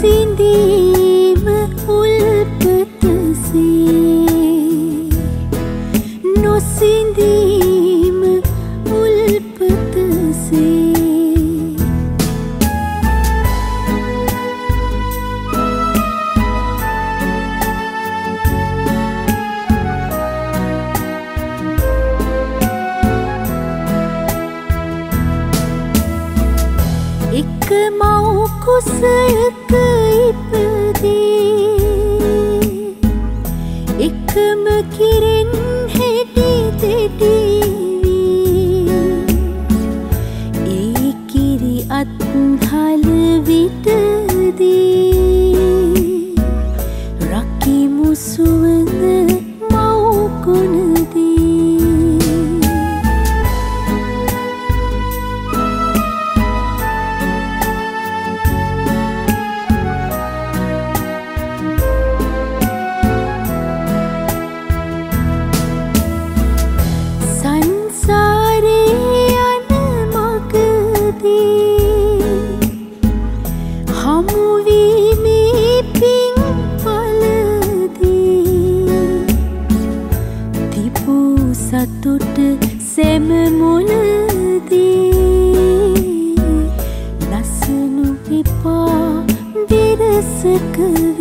සිඳීම උල්පත එක මවකුසයක ඉපදී. එකම කිරෙන් හෙටි දෙඩීවී ඒ කිරි අත්හල විටදී. රකිමු සුවඳ හමුවීමේ පින් පලදී තිබූ සතුට සැමමුලදී ලස්සනු එපා විරසකවී.